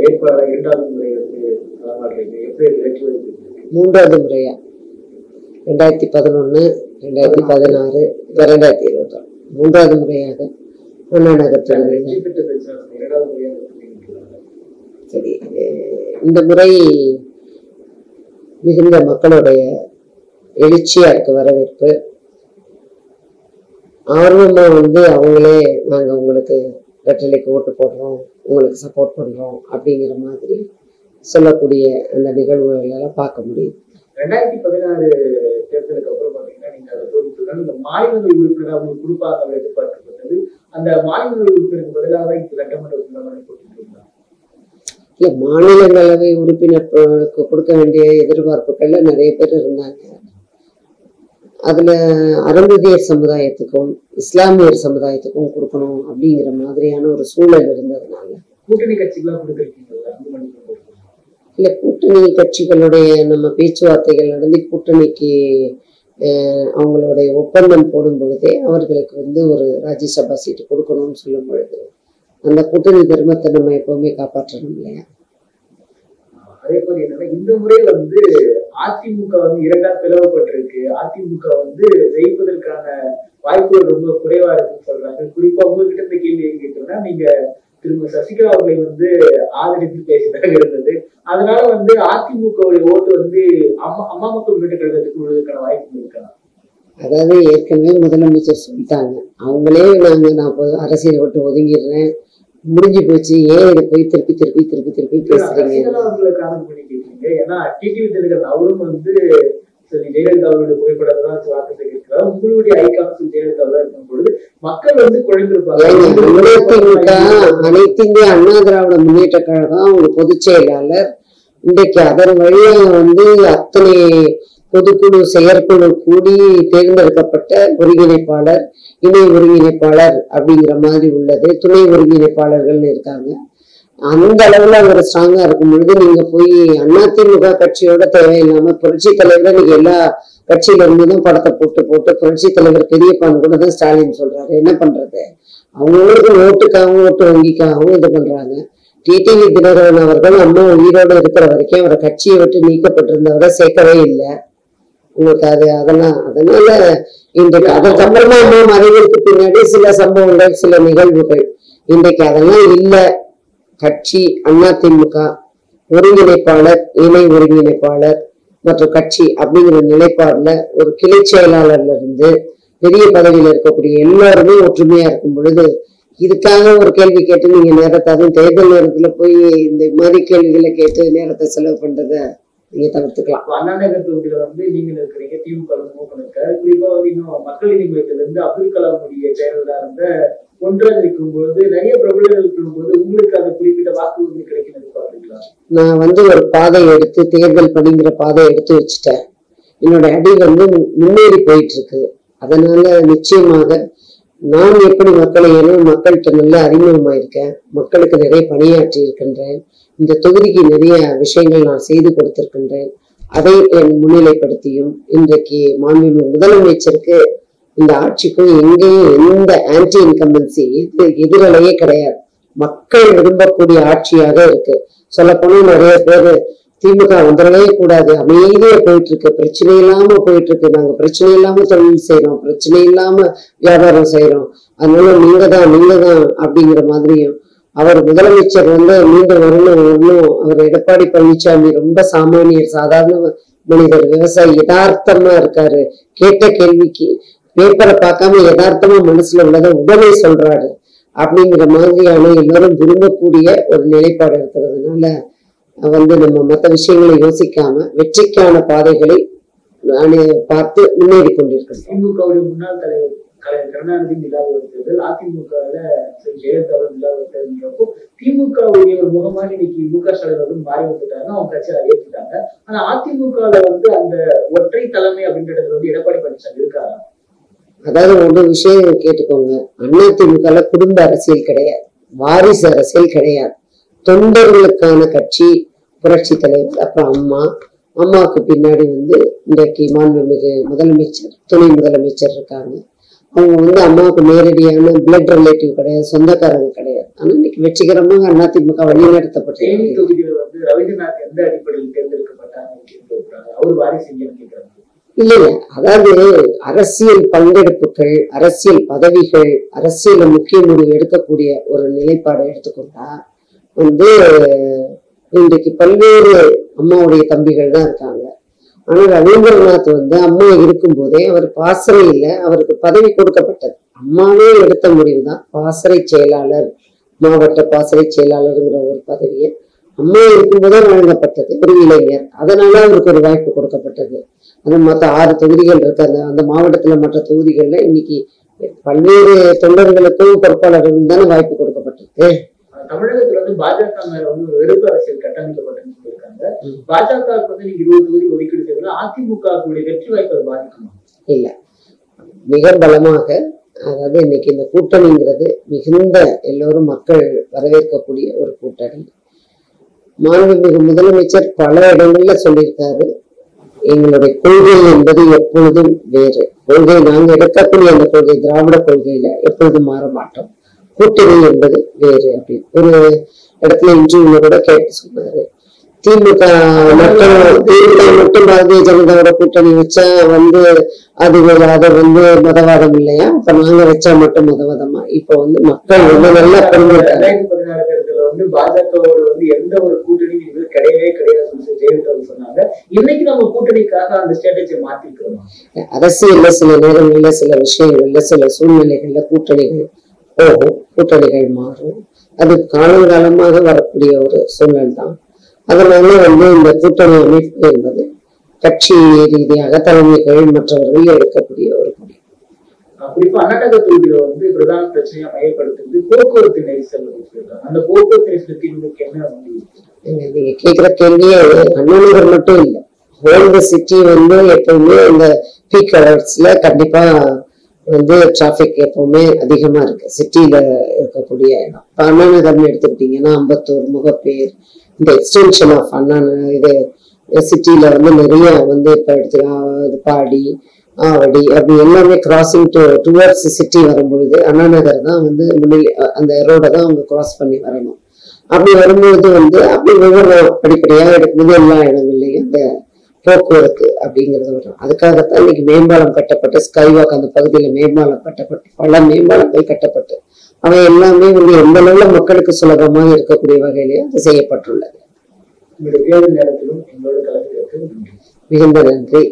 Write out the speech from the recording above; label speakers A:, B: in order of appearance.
A: வேட்பாளர் இரண்டாவது முறை வந்து களமாடுறீங்க எப்படி வெற்றி வைத்திருக்கு
B: மூன்றாவது முறையா? ரெண்டாயிரத்தி பதினொன்று ரெண்டாயிரத்தி பதினாறு இப்போ ரெண்டாயிரத்தி இருபத்தி மூன்றாவது முறையாக அண்ணா நகர். சரி இந்த முறை மிகுந்த மக்களுடைய எழுச்சியா இருக்கு வரவேற்பு. ஆர்வமா வந்து அவங்களே நாங்க உங்களுக்கு வெற்றிலைக்கு ஓட்டு போடுறோம். உங்களுக்கு சப்போர்ட் பண்றோம் அப்படிங்கிற மாதிரி சொல்லக்கூடிய அந்த நிகழ்வுகள் எல்லாம் பார்க்க முடியுது
A: ரெண்டாயிரத்தி பதினாறு தேர்தலுக்கு அப்புறம் பாத்தீங்கன்னா நீங்க அதை தோல்வித்துடன் இந்த மாநிலங்கள் உறுப்பினர் அவங்களுக்கு கொடுப்பாங்க அவர் எதிர்பார்க்கப்பட்டது. அந்த மாநிலங்கள் உறுப்பினருக்கு பதிலாக இந்த சட்டமன்ற உறுப்பினர் இருந்தாங்க
B: இல்ல மாநிலங்களவை உறுப்பினருக்கு கொடுக்க வேண்டிய எதிர்பார்ப்புகள்ல நிறைய பேர் இருந்தாங்க. அதுல அருந்ததியர் சமுதாயத்துக்கும் இஸ்லாமியர் சமுதாயத்துக்கும் கொடுக்கணும் அப்படிங்கிற மாதிரியான ஒரு சூழல் இருந்ததுனால.
A: கூட்டணி கட்சிகளாக
B: இல்ல கூட்டணி கட்சிகளுடைய நம்ம பேச்சுவார்த்தைகள் நடந்து கூட்டணிக்கு அவங்களுடைய ஒப்பந்தம் போடும் பொழுதே அவர்களுக்கு வந்து ஒரு ராஜ்யசபா சீட்டு கொடுக்கணும்னு சொல்லும் பொழுது அந்த கூட்டணி தர்மத்தை நம்ம எப்பவுமே காப்பாற்றணும் இல்லையா?
A: அதே மாதிரி என்னன்னா இந்த முறை வந்து அதிமுக வந்து இரண்டா பிளவுபட்டிருக்கு. அதிமுக வந்து ஜெயிப்பதற்கான வாய்ப்புகள் ரொம்ப குறைவா இருக்குன்னு சொல்றாங்க. குறிப்பா உங்ககிட்ட இந்த கேள்வி கேட்டோம்னா நீங்க திரும்ப சசிகலா அவர்களை வந்து ஆதரித்து பேசினதாக இருந்தது. அதனால வந்து அதிமுகவுடைய ஓட்டு வந்து அம்மா அம்மா மக்கள் முன்னேற்ற கழகத்துக்கு விழுவதற்கான வாய்ப்பு இருக்கலாம்
B: அதாவது ஏற்கனவே முதலமைச்சர் சொல்லிட்டாங்க. அவங்களே நாங்கள் நான் அரசியல் விட்டு ஒதுங்கிடுறேன். முடிஞ்சு போச்சு. ஏன் இதை போய் திருப்பி திருப்பி திருப்பி திருப்பி பேசுறீங்க?
A: ஏன்னா டிடிவி தினகரன் அவரும் வந்து சரி ஜெயலலிதா அவருடைய புகைப்படம் தான் உங்களுடைய ஐகான்ஸ் ஜெயலலிதா தான் இருக்கும் பொழுது மக்கள் வந்து குழந்திருப்பாங்க
B: அனைத்து இந்திய அண்ணா திராவிட முன்னேற்ற கழகம் அவங்க பொதுச் செயலாளர். இன்றைக்கு அதன் வழியா வந்து அத்தனை பொதுக்குழு செயற்குழு கூடி தேர்ந்தெடுக்கப்பட்ட ஒருங்கிணைப்பாளர் இணை ஒருங்கிணைப்பாளர் அப்படிங்கிற மாதிரி உள்ளது. துணை ஒருங்கிணைப்பாளர்கள்னு இருக்காங்க. அந்த அளவுல அவர் ஸ்ட்ராங்கா இருக்கும் பொழுது நீங்க போய் அதிமுக கட்சியோட தேவையில்லாம புரட்சி தலைவர் நீங்க எல்லா கட்சியில இருந்து தான் படத்தை போட்டு போட்டு புரட்சி தலைவர் பெரியப்பான்னு கூட தான் ஸ்டாலின் சொல்றாரு. என்ன பண்றது? அவங்களுக்கு ஓட்டுக்காகவும் ஓட்டு வங்கிக்காகவும் இது பண்றாங்க. டிடிவி தினகரன் அவர்கள் அம்மா உயிரோடு இருக்கிற வரைக்கும் அவரை கட்சியை விட்டு நீக்கப்பட்டிருந்தவரை சேர்க்கவே இல்லை. உங்களுக்கு அது அதெல்லாம் அதனால இன்றைக்கு அதற்கப்புறமா அம்மா மறைவிற்கு பின்னாடி சில சம்பவங்கள் சில நிகழ்வுகள். இன்றைக்கு அதெல்லாம் இல்லை. கட்சி அதிமுக ஒருங்கிணைப்பாளர் இணை ஒருங்கிணைப்பாளர் மற்றும் கட்சி அப்படிங்கிற நிலைப்பாடுல ஒரு கிளை செயலாளர்ல இருந்து பெரிய பதவியில இருக்கக்கூடிய எல்லாருமே ஒற்றுமையா இருக்கும் பொழுது இதுக்காக ஒரு கேள்வி கேட்டு நீங்க நேரத்தை அதுவும் தேர்தல் நேரத்துல போய் இந்த மாதிரி கேள்விகளை கேட்டு நேரத்தை செலவு பண்றத நீங்க தவிர்த்துக்கலாம்.
A: அண்ணா நகர் தொகுதியில வந்து நீங்க இருக்கிறீங்க திமுக இருக்காரு. குறிப்பா வந்து இன்னும் மக்கள் நீதி மையத்துல இருந்து அப்துல் கலாமுடைய செயலராக இருந்த ஒன்றாக இருக்கும் பொழுது நிறைய பிரபலங்கள் இருக்கும்போது உங்களுக்கு அந்த குறிப்பிட்ட வாக்கு உரிமை கிடைக்கும் எதிர்பார்க்கலாம்
B: நான் வந்து ஒரு பாதை எடுத்து தேர்தல் பணிங்கிற பாதை எடுத்து வச்சுட்டேன். என்னோட அடி வந்து முன்னேறி போயிட்டு இருக்கு அதனால நிச்சயமாக நான் எப்படி மக்களை ஏன்னா மக்கள்கிட்ட நல்ல அறிமுகமாயிருக்கேன். மக்களுக்கு நிறைய பணியாற்றி இருக்கின்றேன் இந்த தொகுதிக்கு நிறைய விஷயங்கள் நான் செய்து கொடுத்திருக்கின்றேன். அதை என் முன்னிலைப்படுத்தியும் இன்றைக்கு மாண்புமிகு முதலமைச்சருக்கு இந்த ஆட்சிக்கும் எங்கேயும் எந்த ஆன்டி இன்கம்பன்சி இது எதிரலையே கிடையாது. மக்கள் விரும்பக்கூடிய ஆட்சியாக இருக்கு. சொல்லப்போனா நிறைய பேர் திமுக வந்துடவே கூடாது அமைதியா போயிட்டு இருக்கு பிரச்சனை இல்லாம போயிட்டு இருக்கு நாங்க பிரச்சனை இல்லாம தொழில் செய்யறோம் பிரச்சனை இல்லாம வியாபாரம் செய்யறோம் அதனால நீங்க தான் நீங்க தான் அப்படிங்கிற மாதிரியும் அவர் முதலமைச்சர் வந்து மீண்டும் வரணும் வரணும். அவர் எடப்பாடி பழனிசாமி ரொம்ப சாமானியர் சாதாரண மனிதர் விவசாயி யதார்த்தமா இருக்காரு. கேட்ட கேள்விக்கு பேப்பரை பார்க்காம யதார்த்தமா மனசுல உள்ளதை உடனே சொல்றாரு. அப்படிங்கிற மாதிரியான எல்லாரும் விரும்பக்கூடிய ஒரு நிலைப்பாடு இருக்கிறதுனால வந்து நம்ம மற்ற விஷயங்களை யோசிக்காம வெற்றிக்கான பாதைகளை பார்த்து முன்னேறி கொண்டிருக்கிறோம்.
A: திமுகவுடைய முன்னாள் தலைவர் கலைஞர் கருணாநிதி இல்லாத ஒரு தேர்தல் அதிமுகவில் ஜெயலலிதாவும் இல்லாத தேர்தல்ன்றப்போ திமுகவுடைய ஒரு முகமாக இன்னைக்கு மு. க. ஸ்டாலின் வந்து மாறி வந்துட்டாங்க. அவங்க கட்சியை ஏற்றுட்டாங்க ஆனா அதிமுகவில் வந்து அந்த ஒற்றை தலைமை அப்படின்றது வந்து எடப்பாடி பழனிசாமி இருக்காரா?
B: அதாவது ஒரு விஷயம் கேட்டுக்கோங்க. அதிமுகல குடும்ப அரசியல் கிடையாது. வாரிசு அரசியல் கிடையாது. தொண்டர்களுக்கான கட்சி புரட்சி தலைவர் அப்புறம் அம்மா. அம்மாவுக்கு பின்னாடி வந்து இன்றைக்கு மாண்புமிகு முதலமைச்சர் துணை முதலமைச்சர் இருக்காங்க. அவங்க வந்து அம்மாவுக்கு நேரடியான பிளட் ரிலேட்டிவ் கிடையாது சொந்தக்காரங்க கிடையாது. ஆனா இன்னைக்கு வெற்றிகரமாக அதிமுக
A: தொகுதியில வந்து ரவீந்திரநாத் எந்த அடிப்படையில் தேர்ந்தெடுக்கப்பட்டாங்க
B: அதாவது அரசியல் பங்கெடுப்புகள் அரசியல் பதவிகள் அரசியல முக்கிய முடிவு எடுக்கக்கூடிய ஒரு நிலைப்பாடை எடுத்துக்கொண்டா வந்து இன்றைக்கு பல்வேறு அம்மாவுடைய தம்பிகள் தான் இருக்காங்க. ஆனா ரவீந்திரநாத் வந்து அம்மா இருக்கும்போதே அவர் பாசறையில அவருக்கு பதவி கொடுக்கப்பட்டது. அம்மாவே எடுத்த முடிவு தான் பாசறை செயலாளர் மாவட்ட பாசறை செயலாளருங்கிற ஒரு பதவியை அம்மா இருக்கும்போதே வழங்கப்பட்டது. ஒரு இளைஞர். அதனால அவருக்கு ஒரு வாய்ப்பு கொடுக்கப்பட்டது. அது மற்ற ஆறு தொகுதிகள் இருக்கு. அந்த அந்த மாவட்டத்துல மற்ற தொகுதிகள்ல இன்னைக்கு பல்வேறு தொண்டர்களுக்கும் பொறுப்பாளர்களுக்கும் தானே வாய்ப்பு கொடுக்கப்பட்டிருக்கு.
A: தமிழகத்துல வந்து பாஜக மேல வந்து ஒரு வெறுப்பு அரசியல் கட்டமைக்கப்பட்டதுன்னு சொல்லியிருக்காங்க
B: ம்.
A: வந்து இருபது தொகுதி ஒதுக்கீடு செய்யறது அதிமுக வெற்றி வாய்ப்பை பாதிக்குமா?
B: இல்ல. மிக பலமாக அதாவது இன்னைக்கு இந்த கூட்டணிங்கிறது மிகுந்த எல்லோரும் மக்கள் வரவேற்கக்கூடிய ஒரு கூட்டணி. மாண்புமிகு முதலமைச்சர் பல இடங்கள்ல சொல்லியிருக்காரு எங்களுடைய கொள்கை என்பது எப்பொழுதும் வேறு. கொள்கை நாங்கள் எடுக்கக்கூடிய அந்த கொள்கை திராவிட கொள்கையில எப்பொழுதும் மாற மாட்டோம். கூட்டணி என்பது வேறு அப்படின்னு. ஒரு இடத்துல இன்டர்வியூல கூட கேட்டு சொன்னாரு. திமுக மட்டும் திமுக மட்டும் பாரதிய ஜனதாவோட கூட்டணி வச்சா வந்து அது அது வந்து மதவாதம் இல்லையா? அப்ப நாங்க வச்சா மட்டும் மதவாதமா? இப்ப வந்து மக்கள் வந்து நல்லா புரிஞ்சுட்டாங்க
A: வந்து பாஜகவோட வந்து எந்த ஒரு கூட்டணியும் எங்களுக்கு கிடையவே கிடையாது ஜெயலலிதா சொன்னாங்க. இன்னைக்கு நம்ம கூட்டணிக்காக அந்த ஸ்ட்ராட்டஜியை மாத்திருக்கிறோம்
B: அரசியல்ல சில நேரங்கள்ல சில விஷயங்கள்ல சில சூழ்நிலைகள்ல கூட்டணிகள் போகும் கூட்டணிகள் மாறும். அது காலங்காலமாக வரக்கூடிய ஒரு சூழல் தான். அதனால வந்து இந்த கூட்டணி அமைப்பு என்பது கட்சி ரீதியாக தலைமைகள் மற்றவர்கள் எடுக்கக்கூடிய ஒரு முடிவு.
A: குறிப்பா அன்னடக தொகுதியில வந்து பிரதான பிரச்சனையா மையப்படுத்துறது போக்குவரத்து நெரிசல் அந்த போக்குவரத்து நெரிசல் தீர்வுக்கு என்ன
B: நீங்க கேக்குற கேள்வியே அண்ணனூர் மட்டும் இல்லை. ஹோல் சிட்டி வந்து எப்பவுமே இந்த பீக் ஹவர்ஸ்ல கண்டிப்பா வந்து டிராபிக் எப்பவுமே அதிகமா இருக்கு. சிட்டில இருக்கக்கூடிய இடம். இப்ப அண்ணா நகர்னு எடுத்துக்கிட்டீங்கன்னா அம்பத்தூர் முகப்பேர் இந்த எக்ஸ்டென்ஷன் ஆஃப் அண்ணா இது சிட்டியில வந்து நிறைய வந்து இப்ப எடுத்துக்கலாம் இது பாடி ஆவடி அப்படி எல்லாமே கிராசிங் டு டுவர்ட்ஸ் சிட்டி வரும்பொழுது அண்ணா நகர் தான் வந்து முன்னிலை அந்த ரோடை தான் அவங்க கிராஸ் பண்ணி வரணும். அப்படி வரும்பொழுது வந்து அப்படி ஒவ்வொரு படிப்படியாக எடுக்கும்போது எல்லா இடங்கள்லையும் இந்த போக்குவரத்து அப்படிங்கிறது வரும். அதுக்காகத்தான் இன்னைக்கு மேம்பாலம் கட்டப்பட்டு ஸ்கைவாக் அந்த பகுதியில் மேம்பாலம் கட்டப்பட்டு பல மேம்பாலங்கள் கட்டப்பட்டு. அவை எல்லாமே வந்து எந்த அளவுல மக்களுக்கு சுலபமாக இருக்கக்கூடிய வகையிலே அது செய்யப்பட்டுள்ளது. மிகுந்த நன்றி.